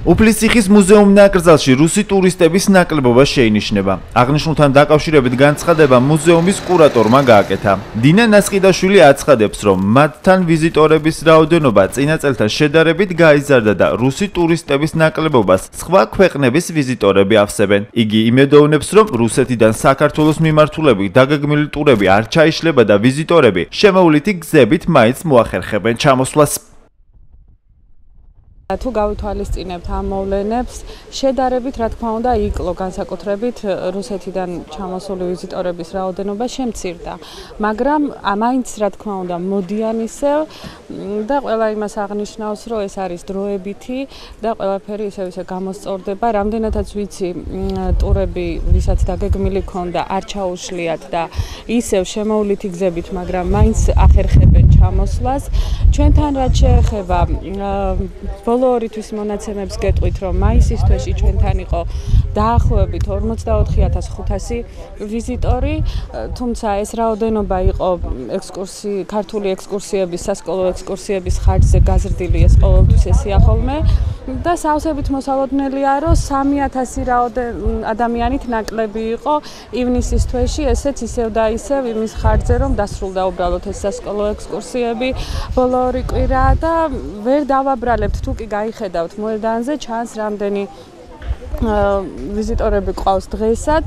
უფლისციხის მუზეუმ ნაკრძალში რუსი ტურისტების ნაკლებობა შეინიშნება. აღნიშნულთან დაკავშირებით განცხადება მუზეუმის კურატორმა გააკეთა. დინა ნასყიდაშვილი აცხადებს, რომ მათთან ვიზიტორების რაოდენობა წინა წელთან შედარებით გაიზარდა და რუსი ტურისტების ნაკლებობას სხვა ქვეყნების ვიზიტორები ავსებენ. იგი იმედოვნებს, რომ რუსეთიდან საქართველოს მიმართულებით დაგეგმილი ტურები არ ჩაიშლება და ვიზიტორები შემოვლითი გზებით მაინც მოახერხებენ ჩამოსვლას. თუ გავითვალისწინებთ ამ მოვლენებს, შედარებით რა თქმა უნდა იკლო განსაკუთრებით რუსეთიდან ჩამოსული ვიზიტორების რაოდენობა შემცირდა, მაგრამ მაინც რა თქმა უნდა მოდიან ისევ და ყველა იმას აღნიშნავს, რომ ეს არის დროებითი და ყველაფერი ისევ ისე გამოსწორდება, რამდენადაც ვიცი ტურები, ვისაც დაგეგმილი ქონდა, არ ჩაუშლიათ და ისევ შემოვლითი გზებით, მაგრამ მაინც ახერხებენ ჩამოსვლას. ჩვენთან რაც შეეხება ბოლო ორი თვის მონაცემებს გეტყვით, რომ მაისის თვეში ჩვენთან იყო დაახლოებით 44500 ვიზიტორი, თუმცა ეს რაოდენობა იყო ექსკურსი, ქართული ექსკურსიების, სასკოლო ექსკურსიების ხარჯზე გაზრდილი ეს ყოველთვის ესია ხოლმე და სავსებით მოსალოდნელია, რომ 3000 რაოდენ ადამიანით ნაკლები იყო ივნისის თვეში, ესეც ისევ და ისევ იმის ხარჯზე, რომ დასრულდა უბრალოდ ეს სასკოლო ექსკურსიები. ბოლო ორი კვირა და ვერ დავაბრალებთ თუ კი გაიხედავთ მოედანზე ჩანს რამდენი ვიზიტორები ყავს დღესაც